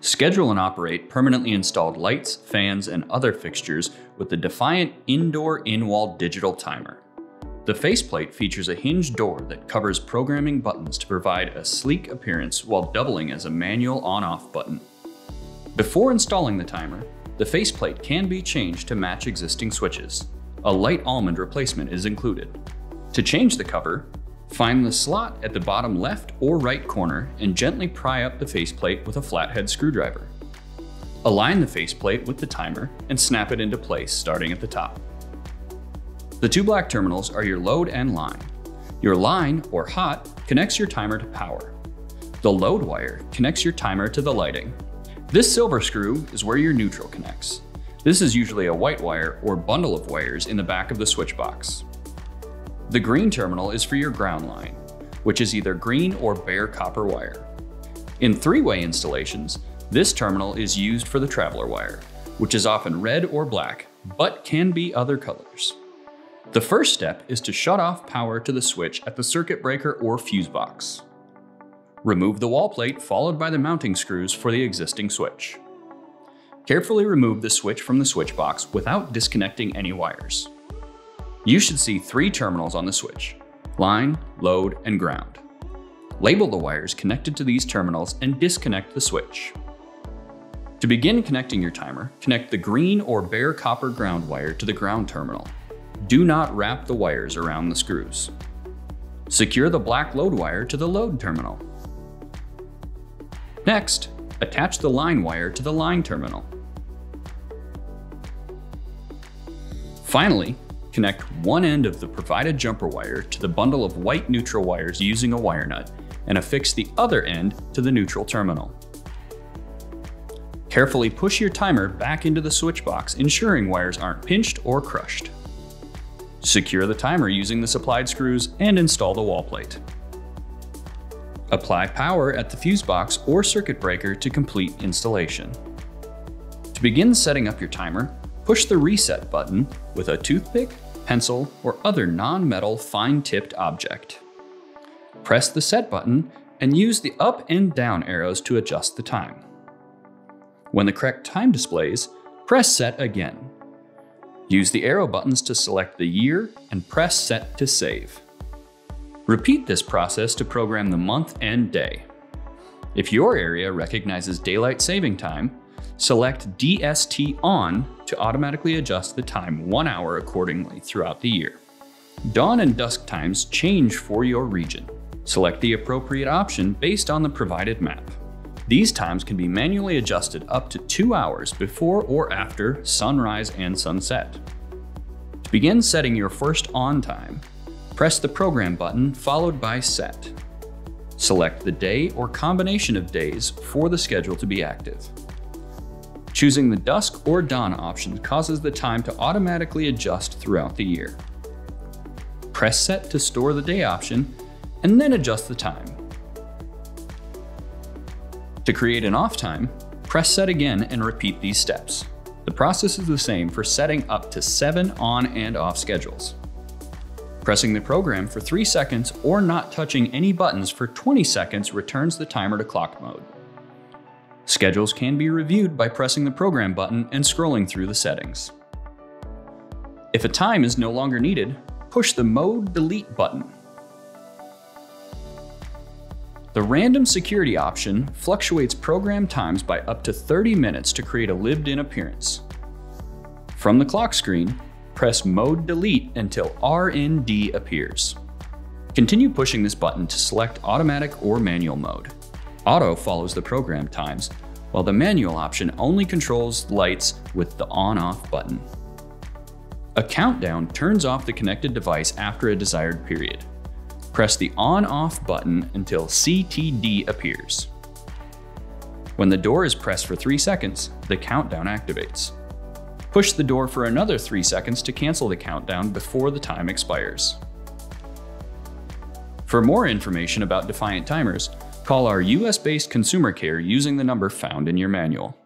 Schedule and operate permanently installed lights, fans, and other fixtures with the Defiant Indoor In-Wall Digital Timer. The faceplate features a hinged door that covers programming buttons to provide a sleek appearance while doubling as a manual on-off button. Before installing the timer, the faceplate can be changed to match existing switches. A light almond replacement is included. To change the cover, find the slot at the bottom left or right corner and gently pry up the faceplate with a flathead screwdriver. Align the faceplate with the timer and snap it into place starting at the top. The two black terminals are your load and line. Your line, or hot, connects your timer to power. The load wire connects your timer to the lighting. This silver screw is where your neutral connects. This is usually a white wire or bundle of wires in the back of the switch box. The green terminal is for your ground line, which is either green or bare copper wire. In three-way installations, this terminal is used for the traveler wire, which is often red or black, but can be other colors. The first step is to shut off power to the switch at the circuit breaker or fuse box. Remove the wall plate followed by the mounting screws for the existing switch. Carefully remove the switch from the switch box without disconnecting any wires. You should see three terminals on the switch, line, load, and ground. Label the wires connected to these terminals and disconnect the switch. To begin connecting your timer, connect the green or bare copper ground wire to the ground terminal do not wrap the wires around the screws. Secure the black load wire to the load terminal. Next, attach the line wire to the line terminal. Finally, connect one end of the provided jumper wire to the bundle of white neutral wires using a wire nut and affix the other end to the neutral terminal. Carefully push your timer back into the switch box, ensuring wires aren't pinched or crushed. Secure the timer using the supplied screws and install the wall plate. Apply power at the fuse box or circuit breaker to complete installation. To begin setting up your timer, push the reset button with a toothpick, pencil, or other non-metal fine-tipped object. Press the set button and use the up and down arrows to adjust the time. When the correct time displays, press set again. Use the arrow buttons to select the year and press set to save. Repeat this process to program the month and day. If your area recognizes daylight saving time, select DST on to automatically adjust the time one hour accordingly throughout the year. Dawn and dusk times change for your region. Select the appropriate option based on the provided map. These times can be manually adjusted up to two hours before or after sunrise and sunset. To begin setting your first on time, press the program button followed by set. Select the day or combination of days for the schedule to be active. Choosing the dusk or dawn option causes the time to automatically adjust throughout the year. Press set to store the day option and then adjust the time. To create an off time, press set again and repeat these steps. The process is the same for setting up to seven on and off schedules. Pressing the program for 3 seconds or not touching any buttons for 20 seconds returns the timer to clock mode. Schedules can be reviewed by pressing the program button and scrolling through the settings. If a time is no longer needed, push the Mode Delete button the random security option fluctuates program times by up to 30 minutes to create a lived-in appearance. From the clock screen, press Mode Delete until RND appears. Continue pushing this button to select automatic or manual mode. Auto follows the program times, while the manual option only controls lights with the on-off button. A countdown turns off the connected device after a desired period. Press the on-off button until CTD appears. When the door is pressed for 3 seconds, the countdown activates. Push the door for another 3 seconds to cancel the countdown before the time expires. For more information about Defiant timers, call our US-based consumer care using the number found in your manual.